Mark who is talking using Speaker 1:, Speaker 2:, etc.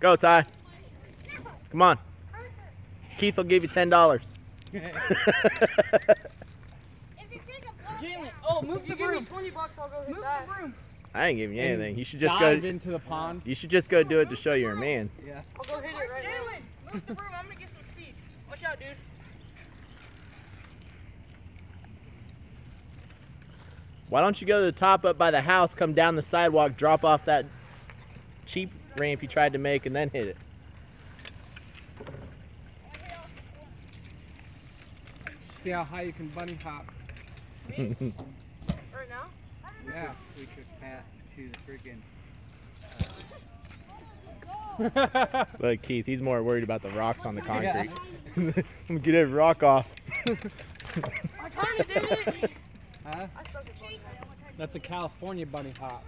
Speaker 1: Go, Ty. Come on. Keith will give you ten dollars.
Speaker 2: Jalen, oh, move the broom. 20 bucks, I'll go hit
Speaker 3: Move
Speaker 2: that.
Speaker 3: the broom.
Speaker 1: I ain't giving you
Speaker 4: And
Speaker 1: anything. You should just
Speaker 4: Dive
Speaker 1: go.
Speaker 4: into the pond.
Speaker 1: You should just go do it to show you're a man.
Speaker 4: Yeah.
Speaker 2: I'll go hit it right now.
Speaker 3: Jalen, move the broom. I'm gonna get some speed. Watch out, dude.
Speaker 1: Why don't you go to the top up by the house, come down the sidewalk, drop off that cheap ramp you tried to make, and then hit it?
Speaker 4: See how high you can bunny hop.
Speaker 2: Right now?
Speaker 4: Yeah.
Speaker 5: We could pass to the freaking.
Speaker 1: But Keith, he's more worried about the rocks on the concrete. I'm gonna get every rock off.
Speaker 2: I kinda did it.
Speaker 4: Huh?
Speaker 2: I suck at bunny hopping.
Speaker 4: That's a California bunny hop.